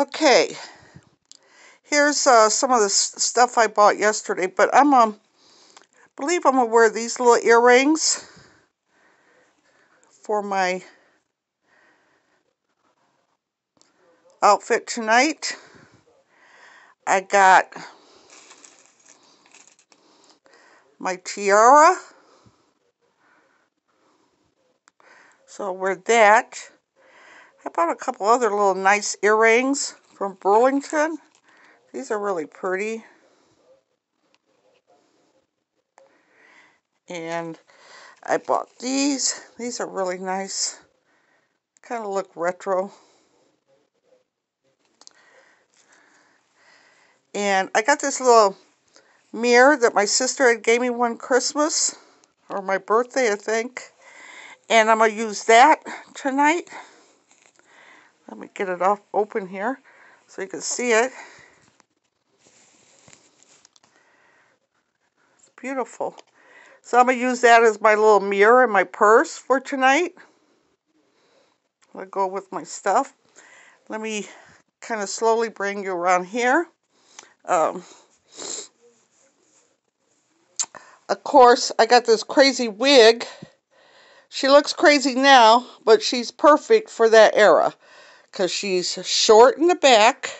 Okay, here's uh, some of the stuff I bought yesterday, but I'm um, I believe I'm gonna wear these little earrings for my outfit tonight. I got my tiara. So I'll wear that. I bought a couple other little nice earrings from Burlington. These are really pretty. And I bought these. These are really nice. Kind of look retro. And I got this little mirror that my sister had gave me one Christmas. Or my birthday, I think. And I'm going to use that tonight. Let me get it off open here so you can see it. It's beautiful. So I'm going to use that as my little mirror in my purse for tonight. I'll go with my stuff. Let me kind of slowly bring you around here. Um, of course, I got this crazy wig. She looks crazy now, but she's perfect for that era because she's short in the back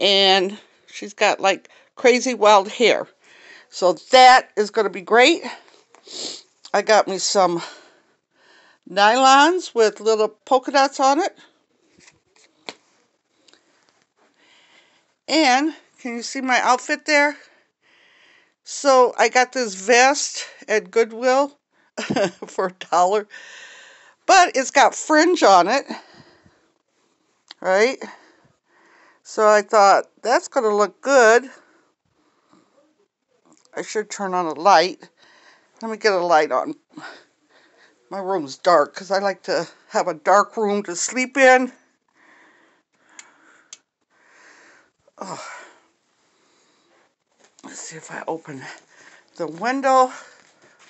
and she's got like crazy wild hair. So that is going to be great. I got me some nylons with little polka dots on it. And can you see my outfit there? So I got this vest at Goodwill for a dollar. But it's got fringe on it right? So I thought, that's going to look good. I should turn on a light. Let me get a light on. My room's dark because I like to have a dark room to sleep in. Oh. Let's see if I open the window,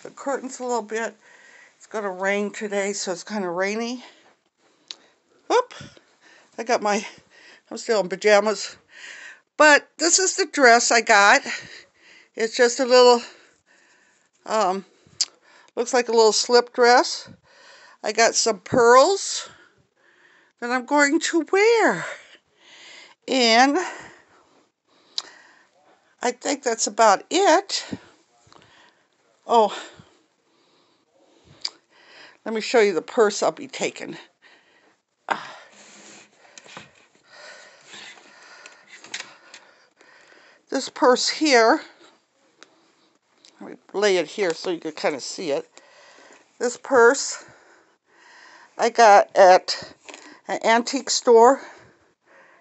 the curtains a little bit. It's going to rain today, so it's kind of rainy. I got my, I'm still in pajamas. But this is the dress I got. It's just a little, um, looks like a little slip dress. I got some pearls that I'm going to wear. And I think that's about it. Oh, let me show you the purse I'll be taking. This purse here, let me lay it here so you can kind of see it. This purse I got at an antique store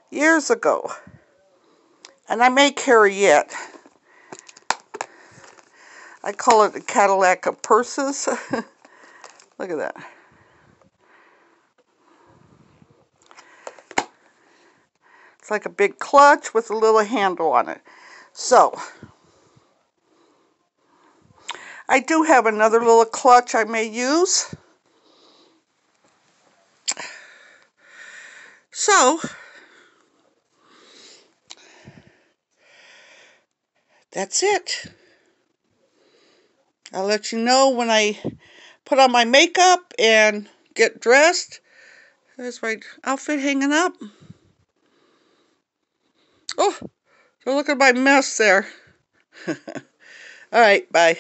years ago. And I may carry it. I call it the Cadillac of purses. Look at that. It's like a big clutch with a little handle on it. So, I do have another little clutch I may use. So, that's it. I'll let you know when I put on my makeup and get dressed. There's my outfit hanging up. Oh, so look at my mess there. All right, bye.